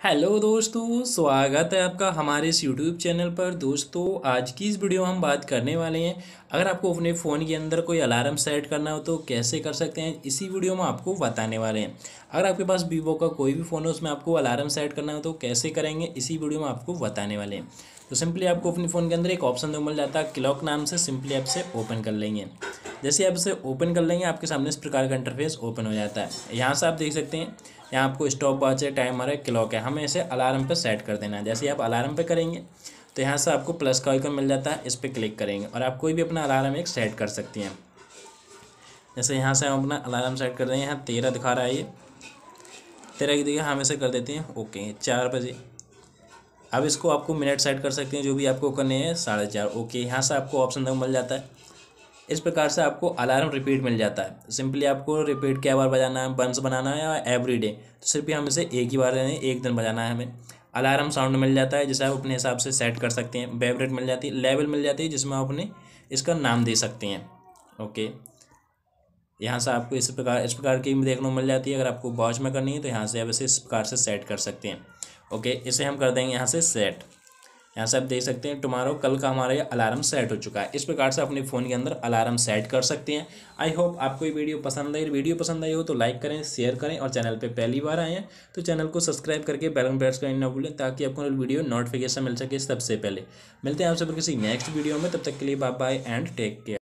Hello दोस्तों, स्वागत है आपका हमारे इस यूट्यूब चैनल पर। दोस्तों, आज की इस वीडियो में हम बात करने वाले हैं। अगर आपको अपने फ़ोन के अंदर कोई अलार्म सेट करना हो तो कैसे कर सकते हैं, इसी वीडियो में आपको बताने वाले हैं। अगर आपके पास वीवो का कोई भी फ़ोन है, उसमें आपको अलार्म सेट करना हो तो कैसे करेंगे, इसी वीडियो में आपको बताने वाले हैं। तो सिंपली आपको अपने फ़ोन के अंदर एक ऑप्शन मिल जाता है, क्लॉक नाम से सिंपली आप इसे ओपन कर लेंगे। जैसे आप इसे ओपन कर लेंगे, आपके सामने इस प्रकार का इंटरफेस ओपन हो जाता है। यहाँ से आप देख सकते हैं, यहाँ आपको स्टॉप वॉच है टाइमर है क्लॉक है। हमें इसे अलार्म पर सेट कर देना है। जैसे आप अलार्म पर करेंगे तो यहाँ से आपको प्लस का आइकन मिल जाता है, इस पर क्लिक करेंगे और आप कोई भी अपना अलार्म एक सेट कर सकती हैं। जैसे यहाँ से हम अपना अलार्म सेट कर देंगे यहाँ तेरह दिखा रहा है ये। तेरह की देखिए हम इसे कर देते हैं ओके चार बजे। अब इसको आपको मिनट सेट कर सकते हैं, जो भी आपको करने हैं, साढ़े चार। ओके यहाँ से आपको ऑप्शन तक मिल जाता है। इस प्रकार से आपको अलार्म रिपीट मिल जाता है। सिंपली आपको रिपीट क्या बार बजाना है? बंस बनाना है या एवरी डे तो सिर्फ़ हम इसे एक ही बार एक दिन बजाना है हमें। अलार्म साउंड मिल जाता है, जिसे आप अपने हिसाब से सेट कर सकते हैं। बेवरेट मिल जाती है लेवल मिल जाती है, जिसमें आप अपने इसका नाम दे सकते हैं। ओके यहाँ से आपको इस प्रकार इस प्रकार की देखने को मिल जाती है। अगर आपको वॉच में करनी है तो यहाँ से आप इसे इस प्रकार से सेट कर सकते हैं। ओके इसे हम कर देंगे यहाँ से सेट यहाँ से आप देख सकते हैं टुमारो कल का हमारा ये अलार्म सेट हो चुका है। इस प्रकार से अपने फ़ोन के अंदर अलार्म सेट कर सकते हैं। आई होप आपको ये वीडियो पसंद आई। वीडियो पसंद आई हो तो लाइक करें शेयर करें और चैनल पर पहली बार आए हैं तो चैनल को सब्सक्राइब करके बैलन प्रेस करना ना भूलें ताकि आपको वीडियो नोटिफिकेशन मिल सके सबसे पहले। मिलते हैं आपसे किसी नेक्स्ट वीडियो में, तब तक के लिए bye bye and take care